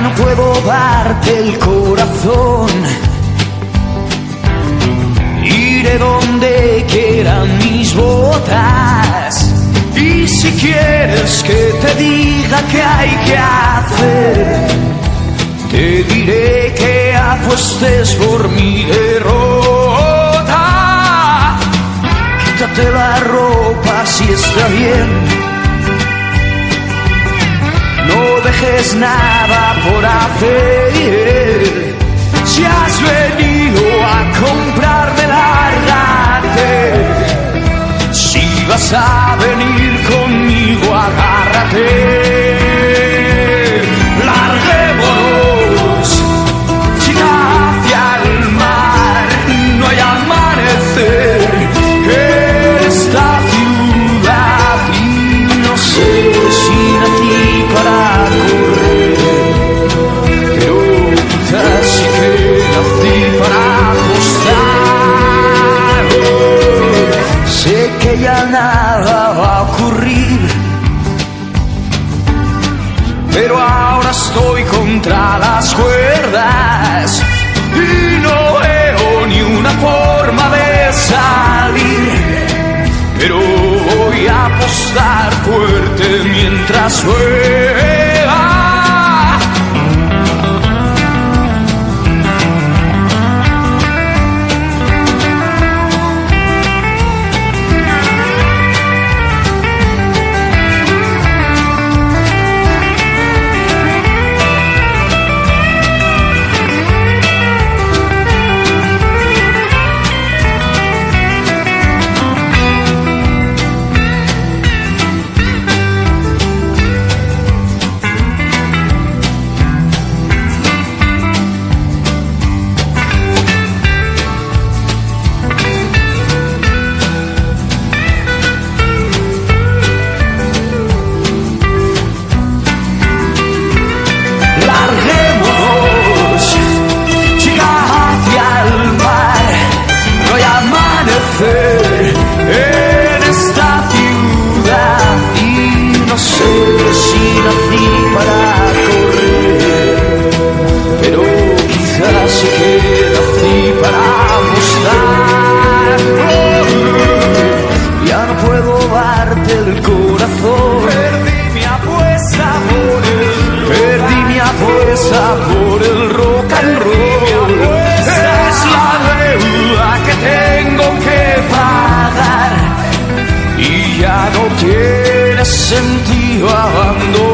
no puedo darte el corazón. Iré donde quieran mis botas. Y si quieres que te diga qué hay que hacer, te diré que apuestes por mí. Dejes nada por hacer. Si has venido a comprarme largate. Si vas a venir conmigo, agárrate. Va a ocurrir. Pero ahora estoy contra las cuerdas y no veo ni una forma de salir. Pero voy a apostar fuerte mientras juega. en esta ciudad y no sé si nací para correr, pero quizás sé que nací para mostrar. Ya no puedo darte el corazón, perdí mi apuesta por el, perdí mi apuesta por voando